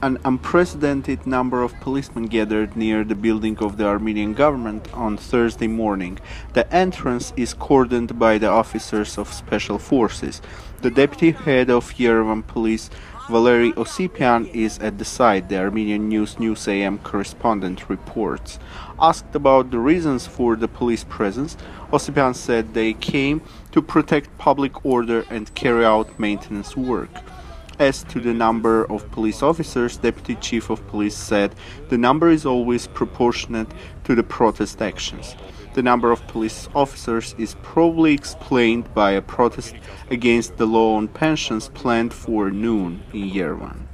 An unprecedented number of policemen gathered near the building of the Armenian government on Thursday morning. The entrance is cordoned by the officers of special forces. The deputy head of Yerevan police, Valery Osipian, is at the site, the Armenian News News AM correspondent reports. Asked about the reasons for the police presence, Osipian said they came to protect public order and carry out maintenance work. As to the number of police officers, Deputy Chief of Police said, the number is always proportionate to the protest actions. The number of police officers is probably explained by a protest against the law on pensions planned for noon in Yerevan.